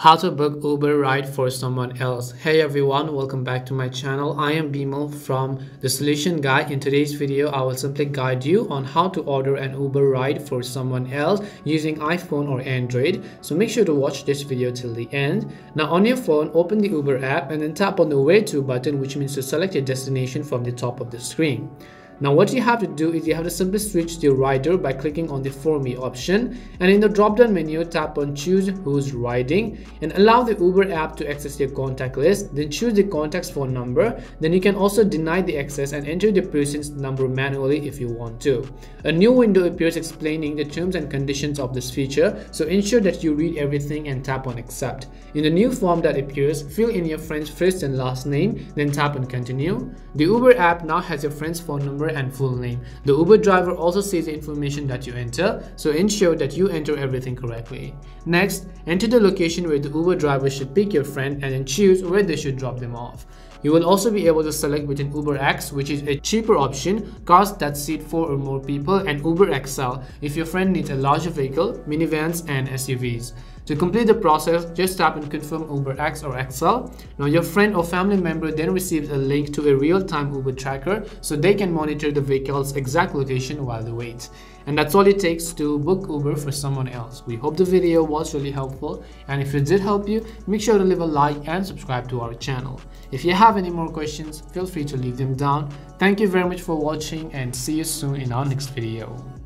how to book uber ride for someone else. Hey everyone welcome back to my channel. I am bimal from the solution guy. In today's video i will simply guide you on how to order an uber ride for someone else using iphone or android. So make sure to watch this video till the end. Now on your phone open the uber app and then tap on the where to button which means to select your destination from the top of the screen now what you have to do is you have to simply switch to rider by clicking on the for me option and in the drop down menu tap on choose who's riding and allow the Uber app to access your contact list then choose the contact's phone number then you can also deny the access and enter the person's number manually if you want to. A new window appears explaining the terms and conditions of this feature so ensure that you read everything and tap on accept. In the new form that appears fill in your friend's first and last name then tap on continue. The Uber app now has your friend's phone number and full name. The Uber driver also sees the information that you enter, so ensure that you enter everything correctly. Next, enter the location where the Uber driver should pick your friend and then choose where they should drop them off. You will also be able to select between Uber X, which is a cheaper option, cars that seat 4 or more people, and Uber XL if your friend needs a larger vehicle, minivans, and SUVs. To complete the process, just tap and confirm Uber X or XL. Now your friend or family member then receives a link to a real-time Uber tracker so they can monitor the vehicle's exact location while they wait. And that's all it takes to book Uber for someone else. We hope the video was really helpful and if it did help you, make sure to leave a like and subscribe to our channel. If you have any more questions, feel free to leave them down. Thank you very much for watching and see you soon in our next video.